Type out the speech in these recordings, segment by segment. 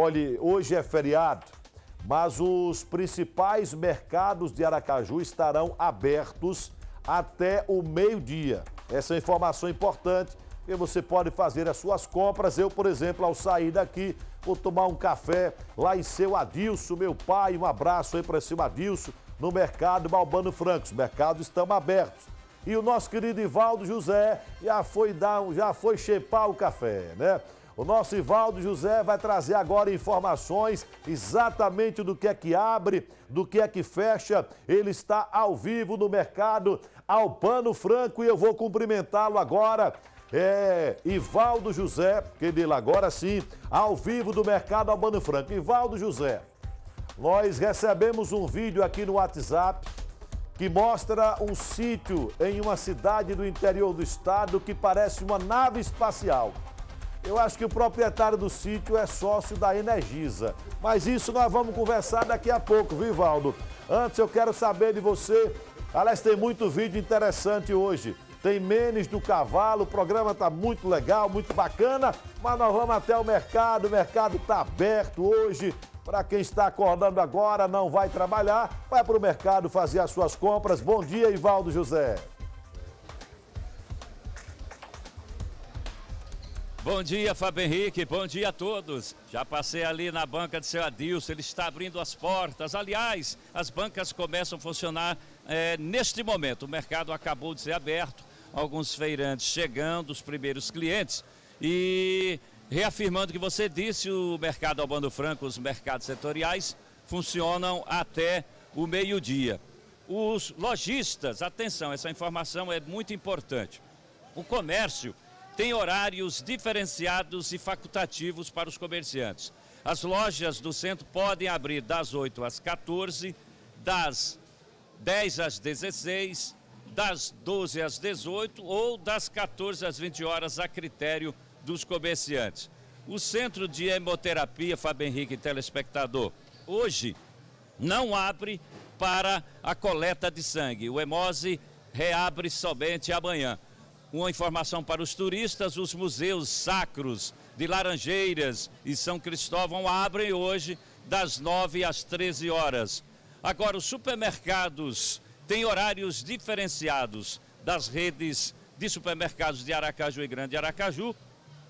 Olha, hoje é feriado, mas os principais mercados de Aracaju estarão abertos até o meio-dia. Essa é uma informação importante e você pode fazer as suas compras. Eu, por exemplo, ao sair daqui, vou tomar um café lá em seu Adilson, meu pai. Um abraço aí para seu Adilson, no mercado Balbano Franco. Os mercados estão abertos. E o nosso querido Ivaldo José já foi dar, já foi chepar o café, né? O nosso Ivaldo José vai trazer agora informações exatamente do que é que abre, do que é que fecha. Ele está ao vivo no mercado Albano Franco e eu vou cumprimentá-lo agora. É, Ivaldo José, que dele agora sim, ao vivo do mercado Albano Franco. Ivaldo José, nós recebemos um vídeo aqui no WhatsApp que mostra um sítio em uma cidade do interior do estado que parece uma nave espacial. Eu acho que o proprietário do sítio é sócio da Energisa. Mas isso nós vamos conversar daqui a pouco, viu, Valdo? Antes eu quero saber de você. Aliás, tem muito vídeo interessante hoje. Tem Menes do Cavalo, o programa está muito legal, muito bacana, mas nós vamos até o mercado, o mercado está aberto hoje. Para quem está acordando agora, não vai trabalhar, vai para o mercado fazer as suas compras. Bom dia, Ivaldo José. Bom dia, Fábio Henrique. Bom dia a todos. Já passei ali na banca de seu Adilson, ele está abrindo as portas. Aliás, as bancas começam a funcionar é, neste momento. O mercado acabou de ser aberto, alguns feirantes chegando, os primeiros clientes. E reafirmando o que você disse, o mercado Albano Franco, os mercados setoriais, funcionam até o meio-dia. Os lojistas, atenção, essa informação é muito importante. O comércio tem horários diferenciados e facultativos para os comerciantes. As lojas do centro podem abrir das 8 às 14, das 10 às 16, das 12 às 18 ou das 14 às 20 horas a critério dos comerciantes. O Centro de Hemoterapia, Fábio Henrique, telespectador, hoje não abre para a coleta de sangue. O Hemose reabre somente amanhã. Uma informação para os turistas: os museus sacros de Laranjeiras e São Cristóvão abrem hoje das 9 às 13 horas. Agora, os supermercados têm horários diferenciados das redes de supermercados de Aracaju e Grande Aracaju.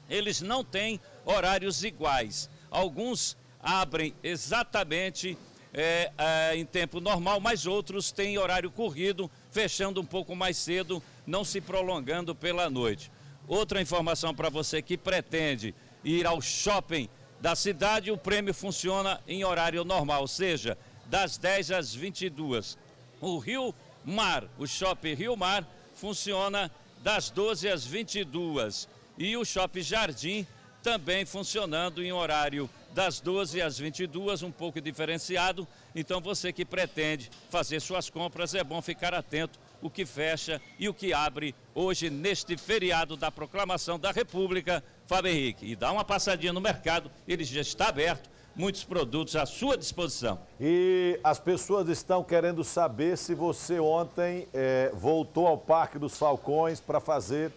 Eles não têm horários iguais. Alguns abrem exatamente é, é, em tempo normal, mas outros têm horário corrido, fechando um pouco mais cedo, não se prolongando pela noite. Outra informação para você que pretende ir ao shopping da cidade, o prêmio funciona em horário normal, ou seja, das 10 às 22. O Rio Mar, o shopping Rio Mar, funciona das 12 às 22. E o shopping Jardim também funcionando em horário das 12 às 22, um pouco diferenciado. Então você que pretende fazer suas compras, é bom ficar atento o que fecha e o que abre hoje neste feriado da proclamação da República, Fábio Henrique. E dá uma passadinha no mercado, ele já está aberto, muitos produtos à sua disposição. E as pessoas estão querendo saber se você ontem é, voltou ao Parque dos Falcões para fazer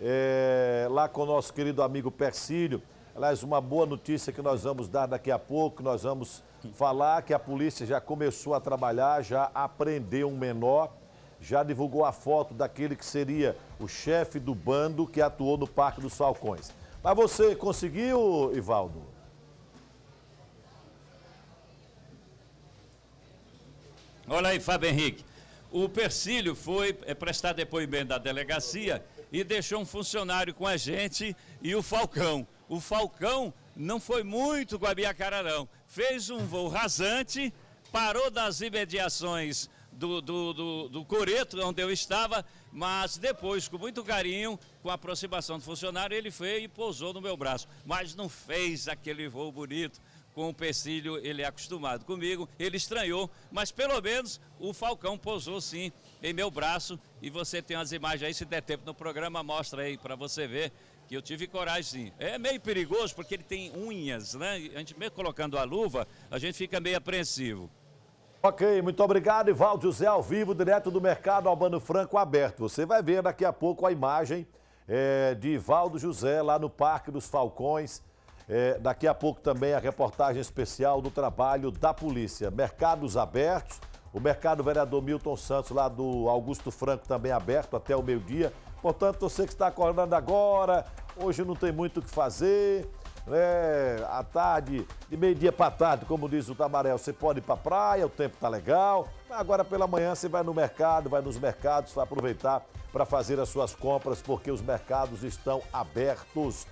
é, lá com o nosso querido amigo Persílio. Aliás, uma boa notícia que nós vamos dar daqui a pouco, nós vamos falar que a polícia já começou a trabalhar, já apreendeu um menor, já divulgou a foto daquele que seria o chefe do bando que atuou no Parque dos Falcões. Mas você conseguiu, Ivaldo? Olha aí, Fábio Henrique. O Persílio foi é, prestar depoimento da delegacia e deixou um funcionário com a gente e o Falcão. O Falcão não foi muito com a minha cara, não. Fez um voo rasante, parou das imediações do, do, do, do Coreto, onde eu estava, mas depois, com muito carinho, com a aproximação do funcionário, ele foi e pousou no meu braço. Mas não fez aquele voo bonito com o Pecílio, ele é acostumado comigo, ele estranhou, mas pelo menos o Falcão pousou sim em meu braço e você tem as imagens aí, se der tempo no programa, mostra aí para você ver que eu tive coragem sim. É meio perigoso porque ele tem unhas, né? A gente mesmo colocando a luva, a gente fica meio apreensivo. Ok, muito obrigado, Ivaldo José, ao vivo, direto do mercado Albano Franco aberto. Você vai ver daqui a pouco a imagem é, de Ivaldo José lá no Parque dos Falcões É, daqui a pouco também a reportagem especial do trabalho da polícia. Mercados abertos. O mercado vereador Milton Santos, lá do Augusto Franco, também aberto até o meio-dia. Portanto, você que está acordando agora, hoje não tem muito o que fazer. Né? À tarde, de meio-dia para tarde, como diz o Tamarel, você pode ir para praia, o tempo está legal. Agora pela manhã você vai no mercado, vai nos mercados, vai aproveitar para fazer as suas compras, porque os mercados estão abertos.